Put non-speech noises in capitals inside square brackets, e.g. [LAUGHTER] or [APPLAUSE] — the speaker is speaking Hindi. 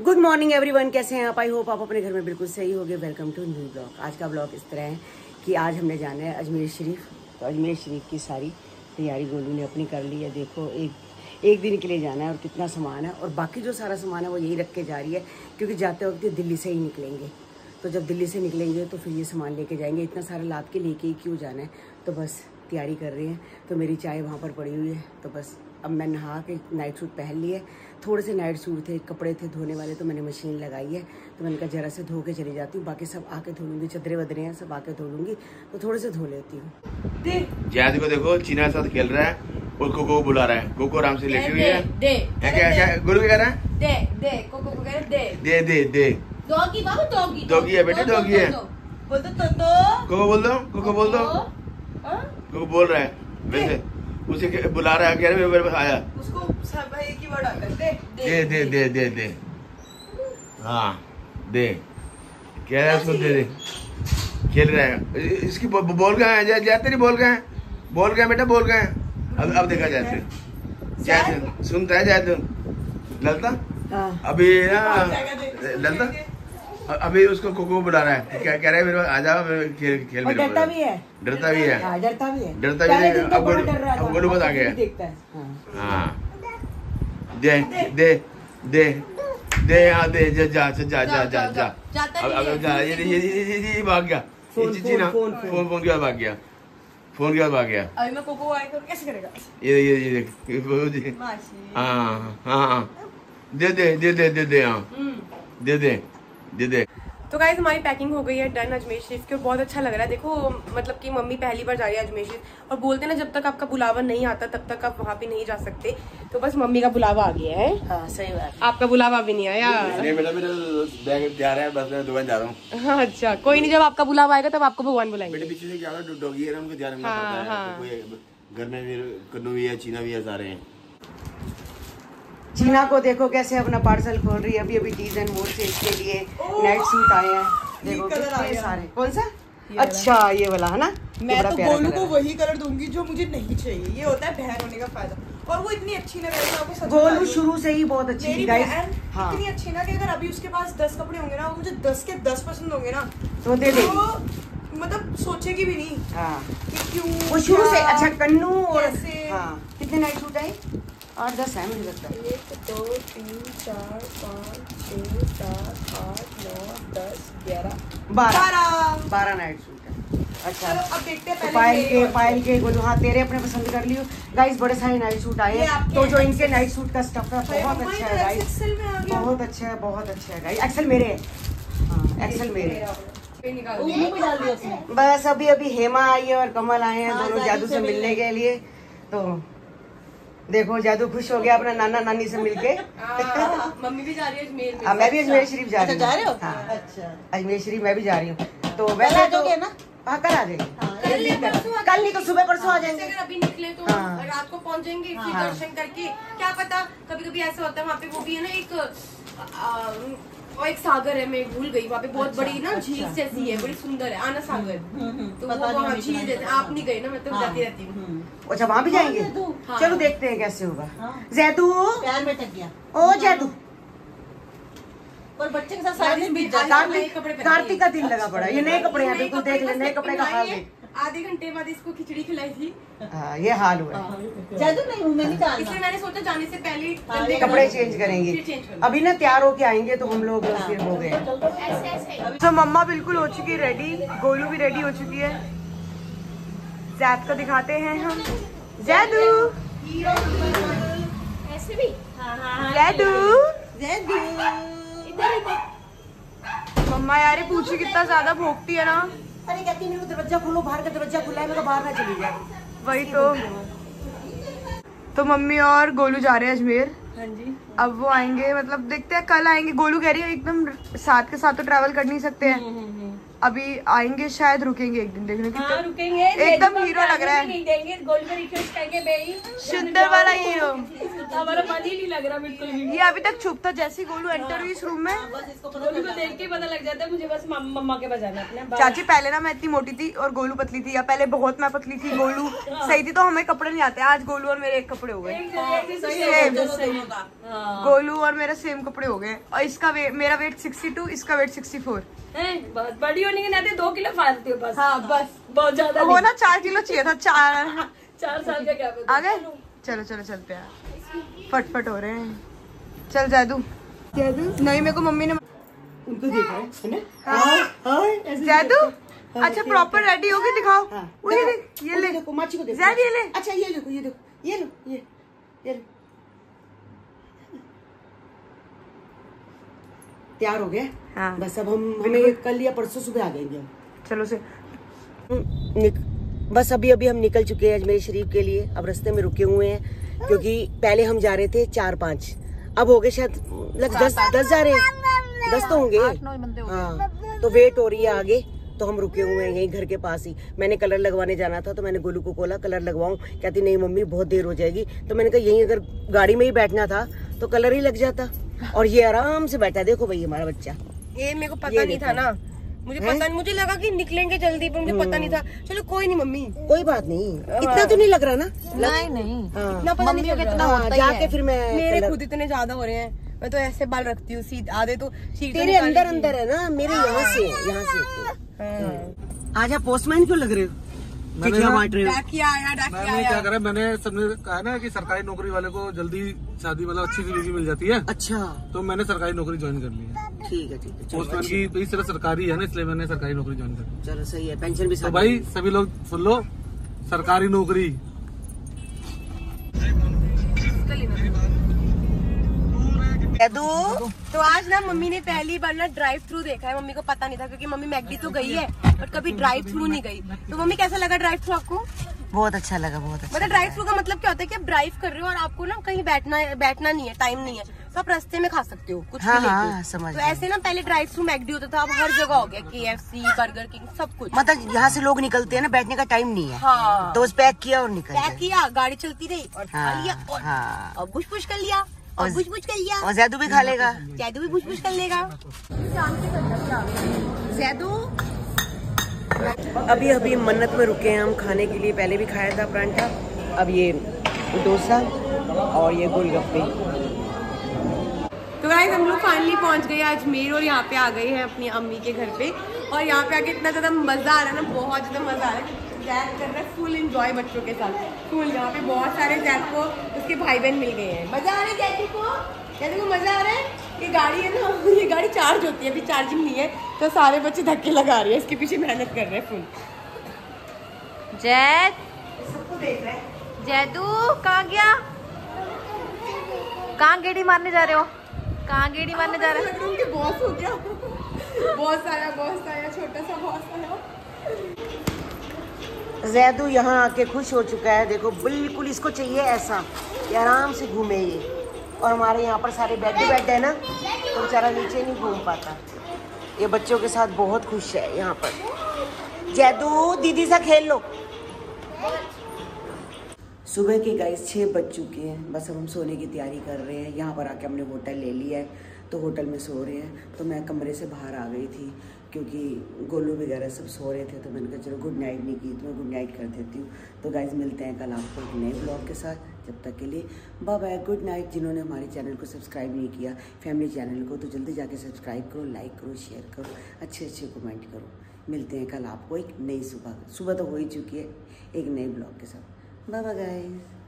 गुड मॉर्निंग एवरीवन कैसे हैं आप? आई होप आप अपने घर में बिल्कुल सही होगे. वेलकम टू न्यू ब्लॉग आज का ब्लॉग इस तरह है कि आज हमने जाना है अजमेर शरीफ. तो अजमेर शरीफ की सारी तैयारी गोलू ने अपनी कर ली है. देखो, एक एक दिन के लिए जाना है और कितना सामान है. और बाकी जो सारा सामान है वो यही रख के जा रही है, क्योंकि जाते वक्त दिल्ली से ही निकलेंगे. तो जब दिल्ली से निकलेंगे तो फिर ये सामान लेके जाएँगे. इतना सारा लाद के लेके ही क्यों जाना है? तो बस तैयारी कर रहे हैं. तो मेरी चाय वहाँ पर पड़ी हुई है. तो बस अब मैं नहा के नाइट सूट पहन लिए थोड़े से नाइट सूट थे कपड़े थे धोने वाले तो मैंने मशीन लगाई है। तो मैंने कहा जरा से धो के चली जाती हूँ बाकी सब आके धो लूँगी चदरे वदरे हैं सब आके धो लूँगी तो थोड़े से धो लेती हूँ। जैद को देखो चीना के साथ खेल रहा है और कोको को बुला रहा है। कोको आराम से लेटी हुई है। दे क्या क्या गुरु क्या कह रहा है? दे दे कोको को कह रहे दे। दे दे दे। डॉगी बाबू डॉगी डॉगी है बेटे, डॉगी है। बोल दो तो तो। कोको बोल दो कोको बोल दो। हाँ? कोको बोल रहा है वैसे। उसे बुला रहा है मेरे पास आया। उसको दे दे दे दे दे। दे हाँ दे। कह रहा है उसको दे दे। खेल रहा है। इसकी बोल गए है जय जय तेरी बोल गए है। बोल है बेटा बोल गए है। अब अब देखा जाते जय सुनता है जाते ललता? हाँ। अभी ना ललता? अभी उसको कोको बुलाना है। क्या कह रहा है मेरे आ जाओ खेल खेल में हाँ, डरता भी है? डरता भी है। तो डरता भी है। डरता भी है। अब गोलू अब गया हाँ। दे दे दे दे हाँ दे जा जा जा जा जा जा अब अब जा ये ये ये ये भाग गया। ये चीची ना फ़ोन फ़ोन के भाग गया। फ़ोन के भाग गया। अभी मैं कोको आया तो कैसे करेगा? ये ये ये देख हाँ, हाँ हाँ दे दे दे दे दे हाँ। हम्म। दे दे। दे दे। तो गाइज़ हमारी पैकिंग हो गई है डन अजमेर शरीफ की और बहुत अच्छा लग रहा है। देखो मतलब कि मम्मी पहली बार जा रही है अजमेर शरीफ और बोलते ना जब तक आपका बुलावा नहीं आता तब तक आप वहाँ पे नहीं जा सकते। तो बस मम्मी का बुलावा आ गया है। हाँ सही बात। आपका बुलावा भी नहीं आया नहीं बेटा जा रहा है बस मैं दुकान जा रहा हूँ। हाँ, अच्छा। कोई नहीं जब आपका बुलावा आएगा तब आपको भगवान बुलाएँगे। पीछे से क्या होगा डॉगी है ना उनको ध्यान रखना हाँ, पड़ता। तो कोई घर में कन्नू भी है चीना भी है सारे चीना को देखो कैसे अपना पार्सल खोल रही है। अभी अभी डीज एंड मोर से इसके लिए नाइट सूट आए हैं। देखो ये कितने सारे। कौन सा? अच्छा ये वाला है ना? मैं तो गोलू को वही कलर दूँगी जो मुझे नहीं चाहिए। ये होता है बहन होने का फ़ायदा। और वो इतनी अच्छी लग रही है आपको गोलू शुरू से ही बहुत अच्छी थी गाइस हाँ। इतनी अच्छी ना कि अगर अभी उसके पास दस कपड़े होंगे ना वो मुझे दस के दस पसंद होंगे ना तो दे देगी तो मतलब सोचेगी भी नहीं हाँ। कि क्यों वो शुरू से अच्छा कन्नू और हाँ। कितने नाइट सूट आए? आठ दस है मुझे लगता है। एक दो तीन चार पाँच छः सात आठ नौ दस ग्यारह। बारह। बारह। नाइट सूट है। अच्छा। चलो अब देखते हैं तो पायल के पायल के गोलू हाँ तेरे अपने पसंद कर लियो गाइस बड़े सारे नाइट सूट आए हैं। तो जो इनके नाइट सूट का स्टफ़ है बहुत अच्छा है गाइस आ गया। बहुत अच्छा है बहुत अच्छा है गाइस एक्सेल मेरे है। हाँ एक्सेल मेरे पे निकाल वो मुँह में डाल दिया बस अभी अभी हेमा आई है और कमल आए हैं हाँ, दोनों जादू से मिलने। के लिए। तो देखो जादू खुश हो गया अपना नाना नानी से मिलके। के मम्मी भी जा रही है अजमेर में। हाँ मैं भी अजमेर शरीफ जा अच्छा रही जा रहे हो? हूँ। हाँ अच्छा। अजमेर शरीफ मैं भी जा रही हूँ। तो वैसे तो ना? हाँ कल आ जाएँगे। हाँ, कल कल नहीं तो सुबह परसों आ जाएँगे। अगर अभी निकले तो हाँ। रात को पहुँच जाएँगे हाँ। दर्शन करके। क्या पता कभी कभी ऐसा होता है वहाँ पे वो भी है ना एक वो एक सागर है मैं भूल गई वहाँ पे बहुत अच्छा, बड़ी ना झील अच्छा, जैसी है बड़ी सुंदर है आना सागर। तो वो पता नहीं वहाँ झील इतना जैसे आप नहीं गए ना मैं तो हाँ। जाती रहती हूँ। हम्म। अच्छा वहाँ भी जाएँगे? हाँ। चलो देखते हैं कैसे होगा। हाँ। जैदू प्यार में गया। ओ जैदू और बच्चे के साथ सारा दिन बीत जाता है कार्तिक का दिन लगा पड़ा ये नए कपड़े हैं बिल्कुल देख ले नए कपड़े का हाल देख आधे घंटे बाद इसको खिचड़ी खिलाई थी। हाँ ये हाल हुआ हाँ। जादू नहीं हूँ। मैं नहीं इसलिए मैंने सोचा जाने से पहले हाँ, कपड़े चेंज करेंगे। चेंज करूँगी। अभी ना तैयार होके आएँगे तो हम लोग फिर हो गए। तो मम्मा बिल्कुल हो चुकी है रेडी गोलू भी रेडी हो चुकी है। जैद को दिखाते हैं हम। जैदू। ऐसे भी? हाँ हाँ जैदू। जैदू। मम्मा यार ये पूछी कितना ज़्यादा भोगती है ना। अरे कहती मेरे को दरवाज़ा खोलो बाहर का दरवाज़ा खुला है मैं तो बाहर ना चली जाए वही तो। तो मम्मी और गोलू जा रहे हैं अजमेर। हाँ जी। अब वो आएँगे मतलब देखते हैं कल आएँगे। गोलू कह रही है एकदम साथ के साथ तो ट्रैवल कर नहीं सकते हैं। अभी आएँगे शायद रुकेंगे एक दिन देखने हाँ कितने रुकेंगे। एकदम हीरो लग रहा है। नहीं देंगे गोल्ड पे रिक्वेस्ट करके बेई सुंदर वाला हीरो हमारा मन ही नहीं लग रहा बिल्कुल ये अभी तक चुप था जैसे गोलू एंटर हुई इस रूम में। गोलू को देख के पता लग जाता है मुझे बस मम्मा के बजाना अपने चाची पहले ना मैं इतनी मोटी थी और गोलू पतली थी या पहले बहुत मैं पतली थी गोलू सही थी तो हमें कपड़े नहीं आते आज गोलू और मेरे एक कपड़े हो गए। सेम हाँ गोलू और मेरा सेम कपड़े हो गए। और इसका मेरा वेट 62 इसका वेट सिक्सटी फोर बहुत बड़ी होने के नाते दो किलो फालती हो बस। हाँ बस। बहुत ज़्यादा वो ना चार किलो चाहिए था चार। चार साल का क्या आ गए? चलो चलो चलते हैं। फटफट हो रहे हैं। चल जादू। जादू? नहीं मेरे को मम्मी ने उनको देखा है है। हाँ। हाँ जादू? हाँ, अच्छा प्रॉपर रेडी होके दिखाओ। हाँ, ये देखो, ये ले। माची को देखो। जैद ये ले। अच्छा ये देखो ये देखो। ये लो ये ये लो। तैयार हो गए। हाँ। बस अब हम हमें कल या परसों सुबह आ जाएँगे हम। चलो से निक, बस अभी अभी हम निकल चुके हैं अजमेर शरीफ के लिए। अब रस्ते में रुके हुए हैं क्योंकि पहले हम जा रहे थे चार पाँच। अब हो गए शायद लग दस दस जा रहे हैं। दस तो होंगे। हाँ तो वेट हो रही है आगे। तो हम रुके हुए हैं यहीं घर के पास ही। मैंने कलर लगवाने जाना था तो मैंने गोलू को बोला कलर लगवाऊं? कहती नहीं मम्मी बहुत देर हो जाएगी। तो मैंने कहा यहीं अगर गाड़ी में ही बैठना था तो कलर ही लग जाता। और ये आराम से बैठा देखो भाई हमारा बच्चा। ये मेरे को पता नहीं था ना। मुझे पता नहीं मुझे लगा कि निकलेंगे जल्दी पर मुझे पता नहीं था। चलो कोई नहीं मम्मी। कोई बात नहीं। इतना तो नहीं लग रहा ना? नहीं नहीं। हाँ। इतना पता नहीं रहा। हाँ, जाके फिर मैं मेरे खुद इतने ज़्यादा हो रहे हैं। मैं तो ऐसे बाल रखती हूँ आधे तो सीध तेरे अंदर अंदर है ना? मेरे यहाँ से यहाँ से हैं। आज आप पोस्टमैन क्यों लग रहे हो? चिट्ठियाँ बांट रहे हो। मैंने क्या करा मैंने सबने कहा ना कि सरकारी नौकरी वाले को जल्दी शादी मतलब अच्छी सी वीजी मिल जाती है। अच्छा। तो मैंने सरकारी नौकरी ज्वाइन कर ली है। ठीक है ठीक है। पोस्टमैन की तो इस तरह सरकारी है ना इसलिए मैंने सरकारी नौकरी ज्वाइन कर ली। चलो सही है पेंशन भी तो भाई सभी लोग सुन लो सरकारी नौकरी कदू तो आज ना मम्मी ने पहली बार ना ड्राइव थ्रू देखा है। मम्मी को पता नहीं था क्योंकि मम्मी मैगडी तो गई है बट कभी ड्राइव थ्रू नहीं गई। तो मम्मी कैसा लगा ड्राइव थ्रू आपको? बहुत अच्छा लगा बहुत अच्छा मतलब ड्राइव थ्रू का मतलब क्या होता है कि आप ड्राइव कर रहे हो और आपको ना कहीं बैठना बैठना नहीं है टाइम नहीं है। तो आप रास्ते में खा सकते हो कुछ हाँ। हाँ, समझ तो ऐसे ना पहले ड्राइव थ्रू मैगडी होता था अब हर जगह हो गया के एफ़ सी बर्गर किंग सब कुछ। मतलब यहाँ से लोग निकलते हैं ना बैठने का टाइम नहीं है। हाँ। तो उस पैक किया और निकल पैक किया गाड़ी चलती रही और खा हाँ, लिया और हाँ। बुश कर लिया। और बुश बुश कर लिया। और जैदू भी खा लेगा। जैदू भी बुश कर लेगा। जैदू। अभी अभी मन्नत में रुके हैं हम खाने के लिए। पहले भी खाया था परांठा अब ये डोसा और ये गोलगप्पे। तो गाइस हम लोग फाइनली पहुँच गए अजमेर और यहाँ पे आ गए हैं अपनी अम्मी के घर पे। और यहाँ पे आके इतना ज़्यादा मज़ा आ रहा है ना बहुत ज़्यादा मज़ा आ रहा है। जैक कर रहा है फुल एंजॉय बच्चों के साथ। फुल यहाँ पे बहुत सारे जैक को उसके भाई बहन मिल गए हैं। मज़ा आ रहा है जैकी को? जैसे को मज़ा आ रहा है? ये गाड़ी है ना [LAUGHS] ये गाड़ी चार्ज होती है अभी चार्जिंग नहीं है तो सारे बच्चे धक्के लगा रहे हैं इसके पीछे मेहनत कर रहे हैं फुल जैद? जैदू कहाँ गया? कहाँ गेड़ी मारने जा रहे हो? कहाँ गेड़ी मारने जा रहे हो? रहा है बॉस हो गया। बॉस आया बॉस आया छोटा सा बॉस आया। जैदू यहाँ आके खुश हो चुका है। देखो, बिल्कुल इसको चाहिए ऐसा ये आराम से घूमे ये। और हमारे यहाँ पर सारे बेड बेड है ना तो बेचारा नीचे नहीं घूम पाता। ये बच्चों के साथ बहुत खुश है यहाँ पर। जैदू, दीदी सा खेल लो। सुबह के गाइस छः बज चुके हैं। बस अब हम सोने की तैयारी कर रहे हैं। यहाँ पर आके हमने होटल ले लिया है तो होटल में सो रहे हैं। तो मैं कमरे से बाहर आ गई थी। क्योंकि गोलू वगैरह सब सो रहे थे तो मैंने कहा, चलो गुड नाइट नहीं की तो मैं गुड नाइट कर देती हूँ। तो गाइज़ मिलते हैं कल आपको एक नए ब्लॉग के साथ। जब तक के लिए बाय बाय गुड नाइट जिन्होंने हमारे चैनल को सब्सक्राइब नहीं किया फैमिली चैनल को तो जल्दी जाके सब्सक्राइब करो लाइक करो शेयर करो अच्छे अच्छे कमेंट करो। मिलते हैं कल आपको एक नई सुबह। सुबह तो हो ही चुकी है, एक नए ब्लॉग के साथ। Bye guys